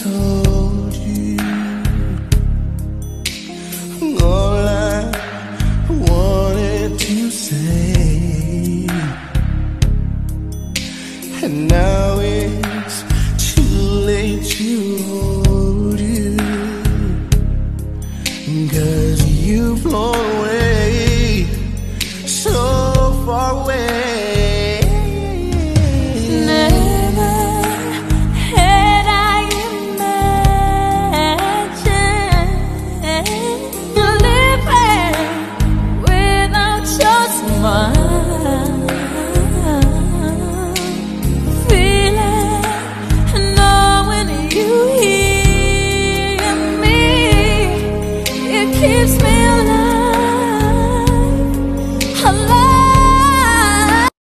told you all I wanted to say, and now it's too late to hold you, cause you've blown.